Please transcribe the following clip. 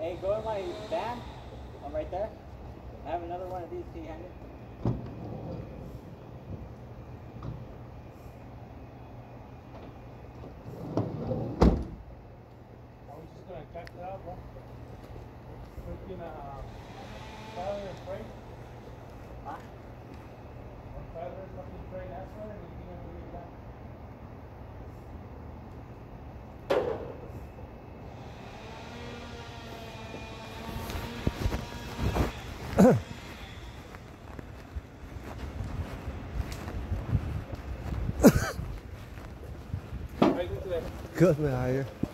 Hey, go to my van. I'm right there. I have another one of these. Can you hand it? I was just gonna cut it out, bro. Freaking, uh, good man out here.